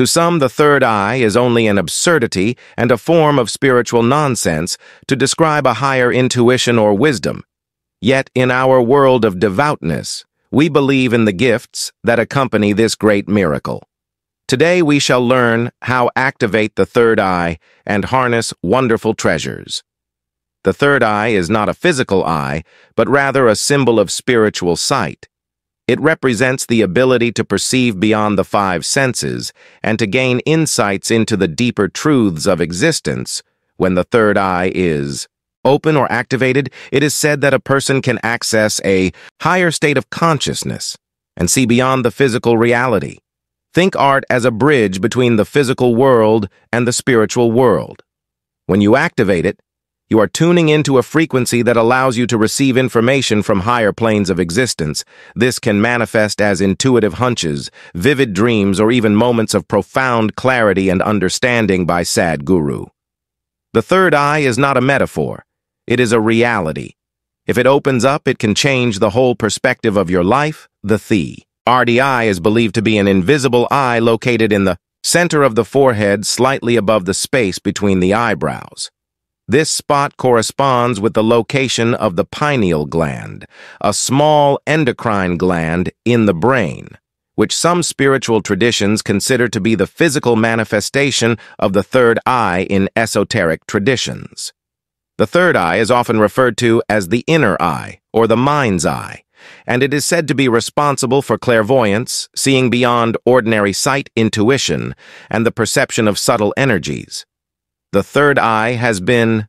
To some, the third eye is only an absurdity and a form of spiritual nonsense to describe a higher intuition or wisdom. Yet, in our world of devoutness, we believe in the gifts that accompany this great miracle. Today we shall learn how activate the third eye and harness wonderful treasures. The third eye is not a physical eye, but rather a symbol of spiritual sight. It represents the ability to perceive beyond the five senses and to gain insights into the deeper truths of existence when the third eye is open or activated, it is said that a person can access a higher state of consciousness and see beyond the physical reality. Think art as a bridge between the physical world and the spiritual world. When you activate it, you are tuning into a frequency that allows you to receive information from higher planes of existence. This can manifest as intuitive hunches, vivid dreams, or even moments of profound clarity and understanding by Sadhguru. The third eye is not a metaphor. It is a reality. If it opens up, it can change the whole perspective of your life, the thee. RDI is believed to be an invisible eye located in the center of the forehead slightly above the space between the eyebrows. This spot corresponds with the location of the pineal gland, a small endocrine gland in the brain, which some spiritual traditions consider to be the physical manifestation of the third eye in esoteric traditions. The third eye is often referred to as the inner eye, or the mind's eye, and it is said to be responsible for clairvoyance, seeing beyond ordinary sight intuition, and the perception of subtle energies. The third eye has been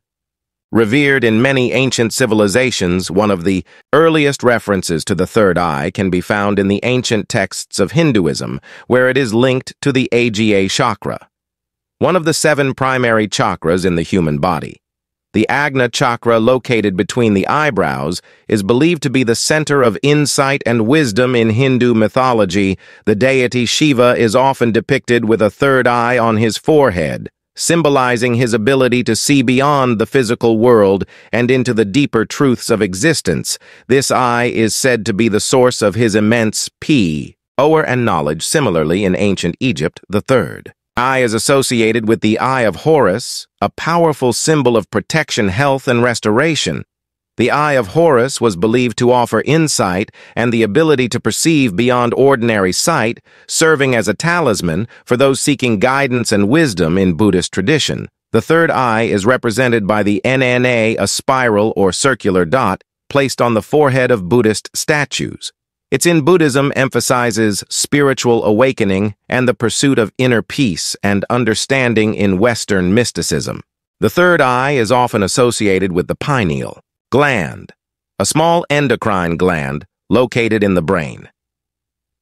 revered in many ancient civilizations. One of the earliest references to the third eye can be found in the ancient texts of Hinduism, where it is linked to the Ajna chakra, one of the seven primary chakras in the human body. The Ajna chakra located between the eyebrows is believed to be the center of insight and wisdom in Hindu mythology. The deity Shiva is often depicted with a third eye on his forehead, symbolizing his ability to see beyond the physical world and into the deeper truths of existence. This eye is said to be the source of his immense power and knowledge, similarly in ancient Egypt, the third. Eye is associated with the Eye of Horus, a powerful symbol of protection, health, and restoration. The Eye of Horus was believed to offer insight and the ability to perceive beyond ordinary sight, serving as a talisman for those seeking guidance and wisdom in Buddhist tradition. The third eye is represented by the NNA, a spiral or circular dot, placed on the forehead of Buddhist statues. It's in Buddhism emphasizes spiritual awakening and the pursuit of inner peace and understanding in Western mysticism. The third eye is often associated with the pineal gland, a small endocrine gland located in the brain.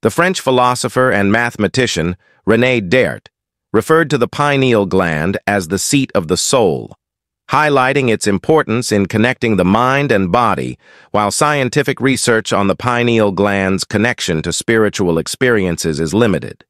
The French philosopher and mathematician René Descartes referred to the pineal gland as the seat of the soul, highlighting its importance in connecting the mind and body, while scientific research on the pineal gland's connection to spiritual experiences is limited.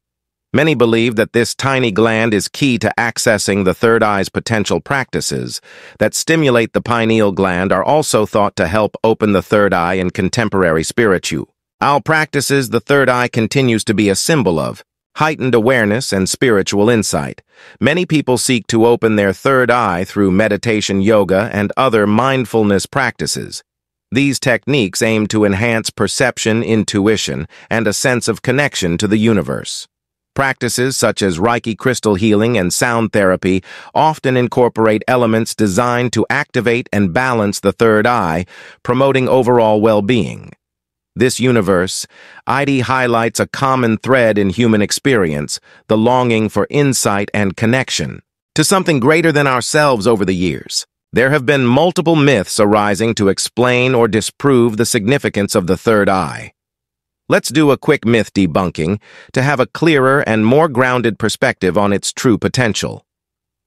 Many believe that this tiny gland is key to accessing the third eye's potential practices that stimulate the pineal gland are also thought to help open the third eye in contemporary spiritu. Our practices the third eye continues to be a symbol of, heightened awareness, and spiritual insight. Many people seek to open their third eye through meditation yoga and other mindfulness practices. These techniques aim to enhance perception, intuition, and a sense of connection to the universe. Practices such as Reiki crystal healing and sound therapy often incorporate elements designed to activate and balance the third eye, promoting overall well-being. This universe, ID highlights a common thread in human experience, the longing for insight and connection, to something greater than ourselves over the years. There have been multiple myths arising to explain or disprove the significance of the third eye. Let's do a quick myth debunking to have a clearer and more grounded perspective on its true potential.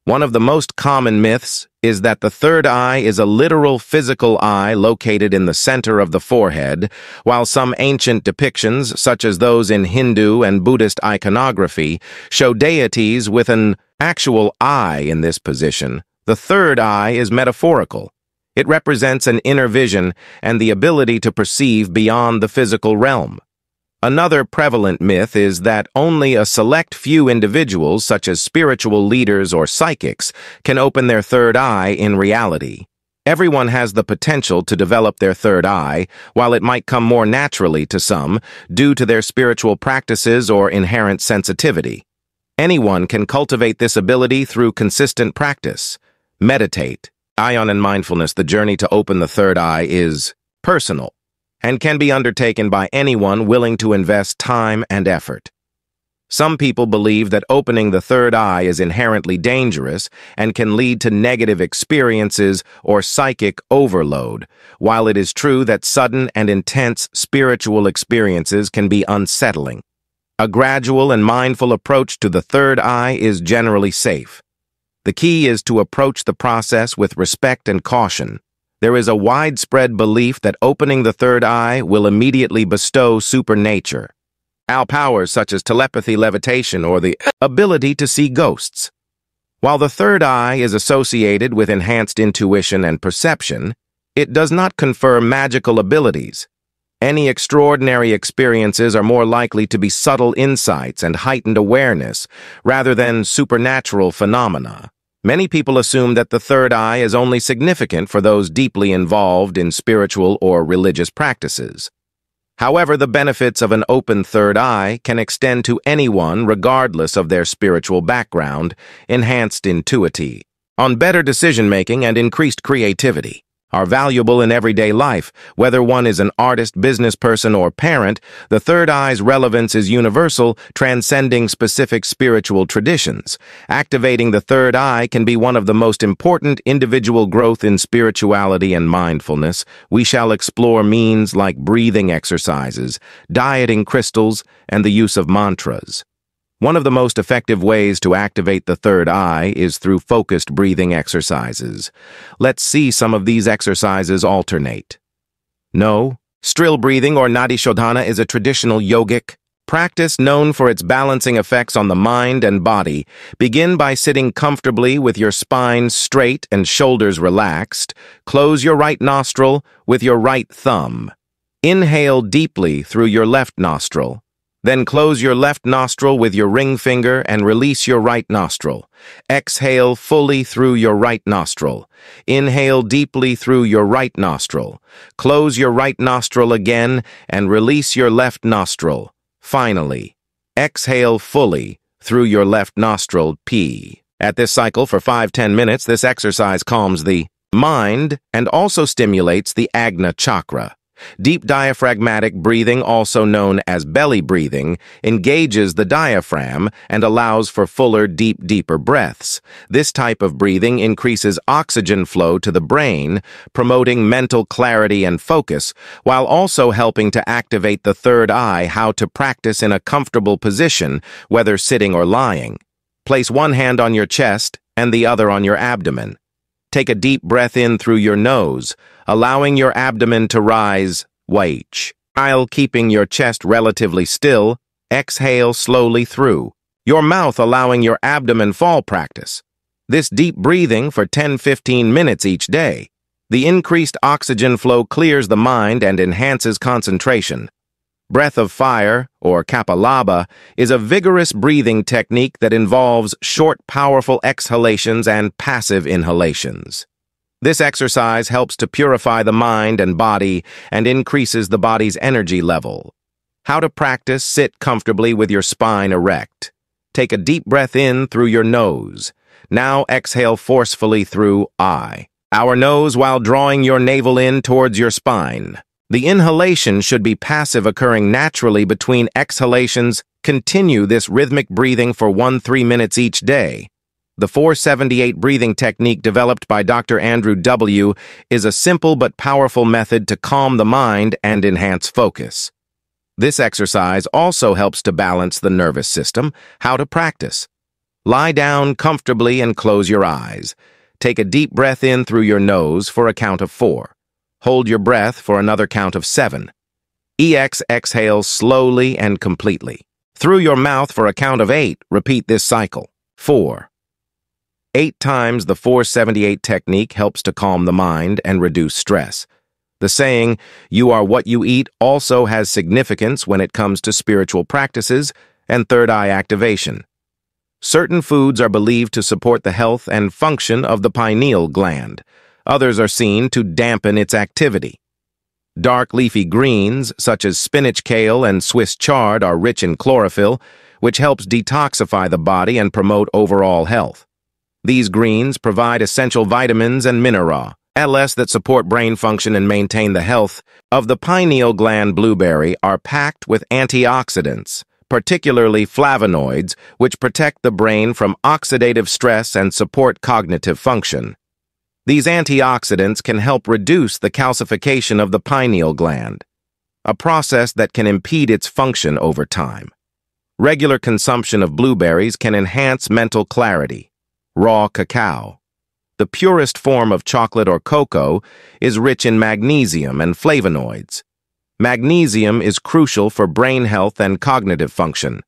One of the most common myths is that the third eye is a literal physical eye located in the center of the forehead, while some ancient depictions, such as those in Hindu and Buddhist iconography, show deities with an actual eye in this position. The third eye is metaphorical. It represents an inner vision and the ability to perceive beyond the physical realm. Another prevalent myth is that only a select few individuals, such as spiritual leaders or psychics, can open their third eye in reality. Everyone has the potential to develop their third eye, while it might come more naturally to some, due to their spiritual practices or inherent sensitivity. Anyone can cultivate this ability through consistent practice. Meditate. Ion and mindfulness, the journey to open the third eye is personal and can be undertaken by anyone willing to invest time and effort. Some people believe that opening the third eye is inherently dangerous and can lead to negative experiences or psychic overload, while it is true that sudden and intense spiritual experiences can be unsettling. A gradual and mindful approach to the third eye is generally safe. The key is to approach the process with respect and caution, there is a widespread belief that opening the third eye will immediately bestow supernature. Our powers such as telepathy, levitation, or the ability to see ghosts. While the third eye is associated with enhanced intuition and perception, it does not confer magical abilities. Any extraordinary experiences are more likely to be subtle insights and heightened awareness, rather than supernatural phenomena. Many people assume that the third eye is only significant for those deeply involved in spiritual or religious practices. However, the benefits of an open third eye can extend to anyone regardless of their spiritual background, enhanced intuity, on better decision-making and increased creativity are valuable in everyday life. Whether one is an artist, business person, or parent, the third eye's relevance is universal, transcending specific spiritual traditions. Activating the third eye can be one of the most important individual growth in spirituality and mindfulness. We shall explore means like breathing exercises, dieting crystals, and the use of mantras. One of the most effective ways to activate the third eye is through focused breathing exercises. Let's see some of these exercises alternate. No, Strill breathing or Nadi Shodhana is a traditional yogic practice known for its balancing effects on the mind and body. Begin by sitting comfortably with your spine straight and shoulders relaxed. Close your right nostril with your right thumb. Inhale deeply through your left nostril. Then close your left nostril with your ring finger and release your right nostril. Exhale fully through your right nostril. Inhale deeply through your right nostril. Close your right nostril again and release your left nostril. Finally, exhale fully through your left nostril P. At this cycle for 5-10 minutes, this exercise calms the mind and also stimulates the Ajna chakra. Deep diaphragmatic breathing, also known as belly breathing, engages the diaphragm and allows for fuller, deep, deeper breaths. This type of breathing increases oxygen flow to the brain, promoting mental clarity and focus, while also helping to activate the third eye how to practice in a comfortable position, whether sitting or lying. Place one hand on your chest and the other on your abdomen. Take a deep breath in through your nose, allowing your abdomen to rise, wage. While keeping your chest relatively still, exhale slowly through, your mouth allowing your abdomen fall practice. This deep breathing for 10-15 minutes each day. The increased oxygen flow clears the mind and enhances concentration. Breath of fire, or kapalabhati, is a vigorous breathing technique that involves short, powerful exhalations and passive inhalations. This exercise helps to purify the mind and body and increases the body's energy level. How to practice sit comfortably with your spine erect. Take a deep breath in through your nose. Now exhale forcefully through I. Our nose while drawing your navel in towards your spine. The inhalation should be passive occurring naturally between exhalations. Continue this rhythmic breathing for 1-3 minutes each day. The 478 breathing technique developed by Dr. Andrew Weil is a simple but powerful method to calm the mind and enhance focus. This exercise also helps to balance the nervous system. How to practice. Lie down comfortably and close your eyes. Take a deep breath in through your nose for a count of four. Hold your breath for another count of seven. EX exhale slowly and completely. Through your mouth for a count of eight, repeat this cycle. Four. Eight times the 478 technique helps to calm the mind and reduce stress. The saying, you are what you eat, also has significance when it comes to spiritual practices and third eye activation. Certain foods are believed to support the health and function of the pineal gland. Others are seen to dampen its activity. Dark leafy greens, such as spinach kale and Swiss chard, are rich in chlorophyll, which helps detoxify the body and promote overall health. These greens provide essential vitamins and mineral, LS that support brain function and maintain the health of the pineal gland blueberry are packed with antioxidants, particularly flavonoids, which protect the brain from oxidative stress and support cognitive function. These antioxidants can help reduce the calcification of the pineal gland, a process that can impede its function over time. Regular consumption of blueberries can enhance mental clarity. Raw cacao. The purest form of chocolate or cocoa is rich in magnesium and flavonoids. Magnesium is crucial for brain health and cognitive function,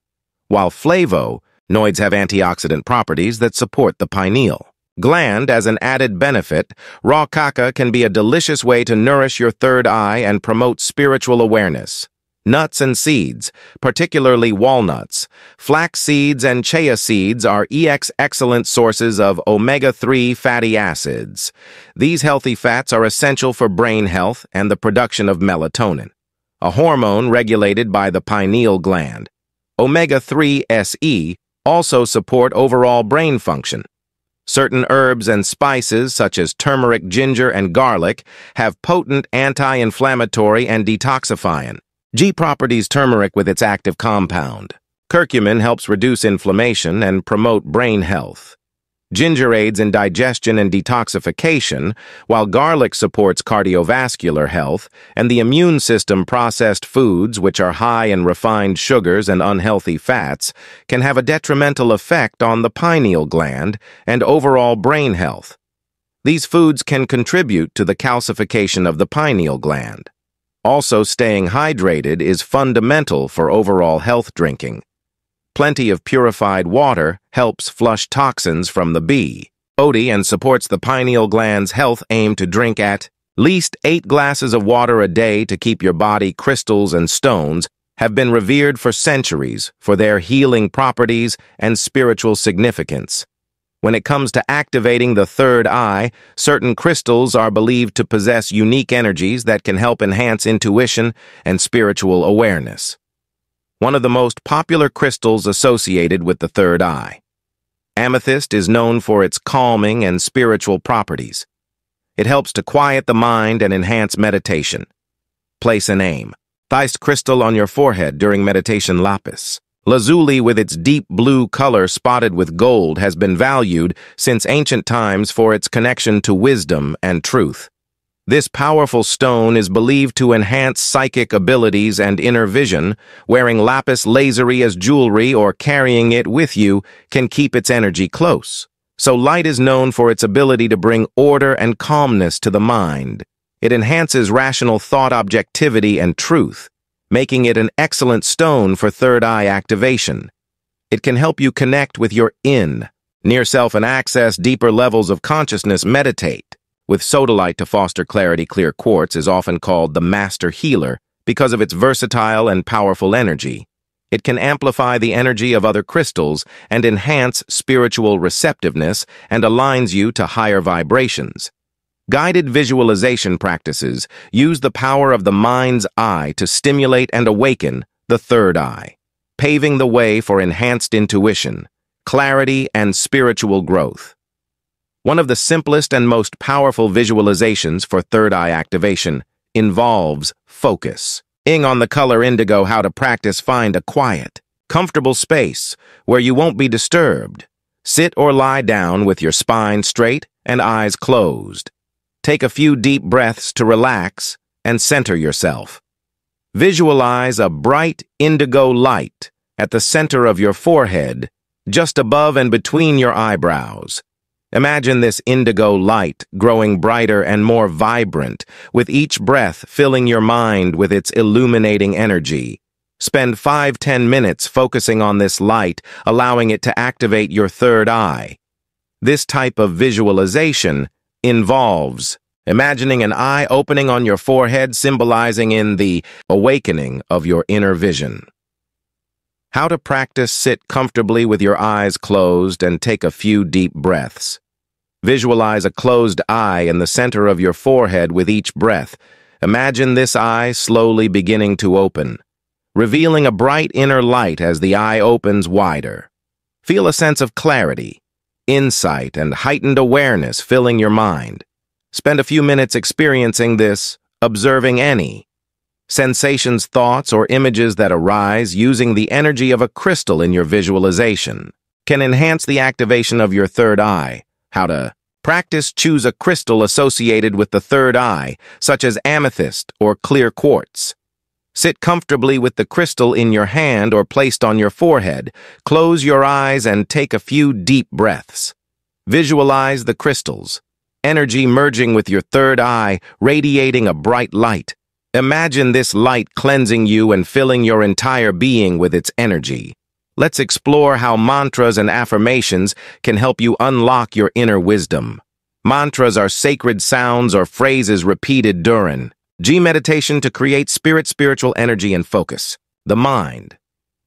while flavonoids have antioxidant properties that support the pineal gland as an added benefit, raw cacao can be a delicious way to nourish your third eye and promote spiritual awareness. Nuts and seeds, particularly walnuts, flax seeds and chia seeds are EX excellent sources of omega-3 fatty acids. These healthy fats are essential for brain health and the production of melatonin, a hormone regulated by the pineal gland. Omega-3 SE also support overall brain function. Certain herbs and spices, such as turmeric, ginger, and garlic, have potent anti-inflammatory and detoxifying. G properties turmeric with its active compound. Curcumin helps reduce inflammation and promote brain health. Ginger aids in digestion and detoxification, while garlic supports cardiovascular health, and the immune system processed foods, which are high in refined sugars and unhealthy fats, can have a detrimental effect on the pineal gland and overall brain health. These foods can contribute to the calcification of the pineal gland. Also, staying hydrated is fundamental for overall health drinking. Plenty of purified water helps flush toxins from the bee. ODI and supports the pineal gland's health aim to drink at least eight glasses of water a day to keep your body crystals and stones have been revered for centuries for their healing properties and spiritual significance. When it comes to activating the third eye, certain crystals are believed to possess unique energies that can help enhance intuition and spiritual awareness one of the most popular crystals associated with the third eye. Amethyst is known for its calming and spiritual properties. It helps to quiet the mind and enhance meditation. Place a name. Theist crystal on your forehead during meditation lapis lazuli with its deep blue color spotted with gold has been valued since ancient times for its connection to wisdom and truth. This powerful stone is believed to enhance psychic abilities and inner vision. Wearing lapis lazuli as jewelry or carrying it with you can keep its energy close. Sodalite is known for its ability to bring order and calmness to the mind. It enhances rational thought objectivity and truth, making it an excellent stone for third eye activation. It can help you connect with your in, near self and access deeper levels of consciousness meditate. With sodalite to foster clarity, clear quartz is often called the master healer because of its versatile and powerful energy. It can amplify the energy of other crystals and enhance spiritual receptiveness and aligns you to higher vibrations. Guided visualization practices use the power of the mind's eye to stimulate and awaken the third eye, paving the way for enhanced intuition, clarity, and spiritual growth. One of the simplest and most powerful visualizations for third eye activation involves focus. Ing on the color indigo how to practice find a quiet, comfortable space where you won't be disturbed. Sit or lie down with your spine straight and eyes closed. Take a few deep breaths to relax and center yourself. Visualize a bright indigo light at the center of your forehead, just above and between your eyebrows. Imagine this indigo light growing brighter and more vibrant, with each breath filling your mind with its illuminating energy. Spend 5-10 minutes focusing on this light, allowing it to activate your third eye. This type of visualization involves imagining an eye opening on your forehead symbolizing in the awakening of your inner vision. How to practice sit comfortably with your eyes closed and take a few deep breaths. Visualize a closed eye in the center of your forehead with each breath. Imagine this eye slowly beginning to open, revealing a bright inner light as the eye opens wider. Feel a sense of clarity, insight, and heightened awareness filling your mind. Spend a few minutes experiencing this, observing any sensations, thoughts, or images that arise using the energy of a crystal in your visualization can enhance the activation of your third eye. How to practice choose a crystal associated with the third eye, such as amethyst or clear quartz. Sit comfortably with the crystal in your hand or placed on your forehead. Close your eyes and take a few deep breaths. Visualize the crystals, energy merging with your third eye, radiating a bright light. Imagine this light cleansing you and filling your entire being with its energy. Let's explore how mantras and affirmations can help you unlock your inner wisdom. Mantras are sacred sounds or phrases repeated during G meditation to create spirit, spiritual energy, and focus. The mind.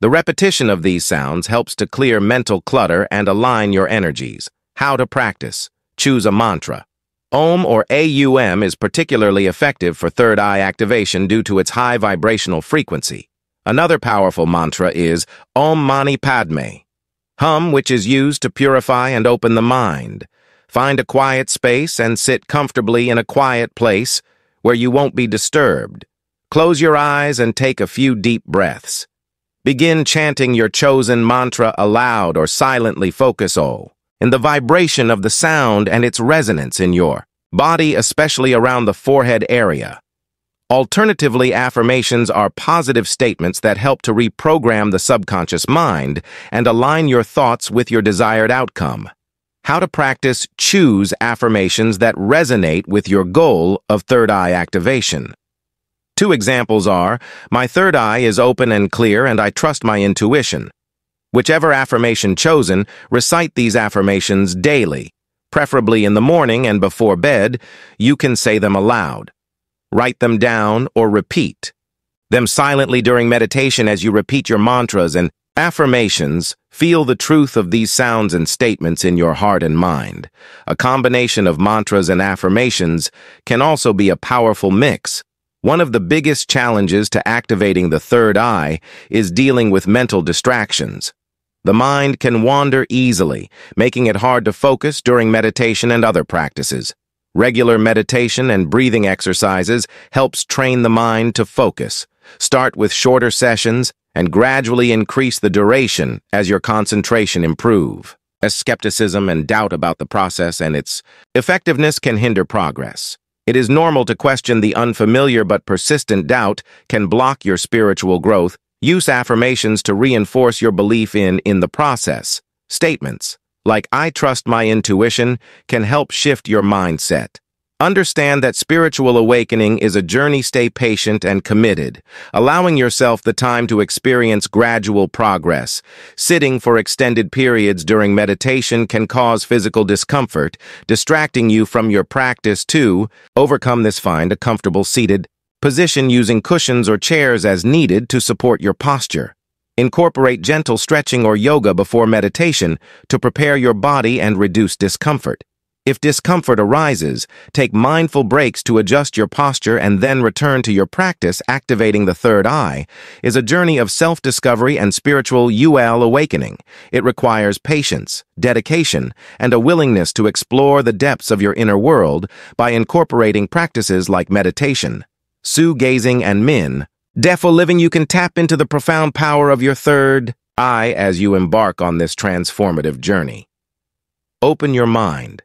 The repetition of these sounds helps to clear mental clutter and align your energies. How to practice. Choose a mantra. OM or AUM is particularly effective for third eye activation due to its high vibrational frequency. Another powerful mantra is Om Mani Padme. Hum, which is used to purify and open the mind. Find a quiet space and sit comfortably in a quiet place where you won't be disturbed. Close your eyes and take a few deep breaths. Begin chanting your chosen mantra aloud or silently focus all in the vibration of the sound and its resonance in your body, especially around the forehead area. Alternatively, affirmations are positive statements that help to reprogram the subconscious mind and align your thoughts with your desired outcome. How to practice choose affirmations that resonate with your goal of third eye activation. Two examples are, my third eye is open and clear and I trust my intuition. Whichever affirmation chosen, recite these affirmations daily. Preferably in the morning and before bed, you can say them aloud. Write them down or repeat. Them silently during meditation as you repeat your mantras and affirmations, feel the truth of these sounds and statements in your heart and mind. A combination of mantras and affirmations can also be a powerful mix. One of the biggest challenges to activating the third eye is dealing with mental distractions. The mind can wander easily, making it hard to focus during meditation and other practices. Regular meditation and breathing exercises helps train the mind to focus. Start with shorter sessions and gradually increase the duration as your concentration improve. As skepticism and doubt about the process and its effectiveness can hinder progress. It is normal to question the unfamiliar but persistent doubt can block your spiritual growth Use affirmations to reinforce your belief in in the process. Statements, like I trust my intuition, can help shift your mindset. Understand that spiritual awakening is a journey stay patient and committed, allowing yourself the time to experience gradual progress. Sitting for extended periods during meditation can cause physical discomfort, distracting you from your practice to overcome this find a comfortable seated Position using cushions or chairs as needed to support your posture. Incorporate gentle stretching or yoga before meditation to prepare your body and reduce discomfort. If discomfort arises, take mindful breaks to adjust your posture and then return to your practice. Activating the third eye is a journey of self-discovery and spiritual UL awakening. It requires patience, dedication, and a willingness to explore the depths of your inner world by incorporating practices like meditation, Su gazing, and Min, Defo living you can tap into the profound power of your third eye as you embark on this transformative journey. Open your mind.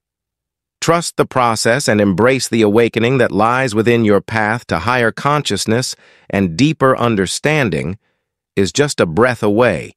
Trust the process and embrace the awakening that lies within your path to higher consciousness and deeper understanding is just a breath away.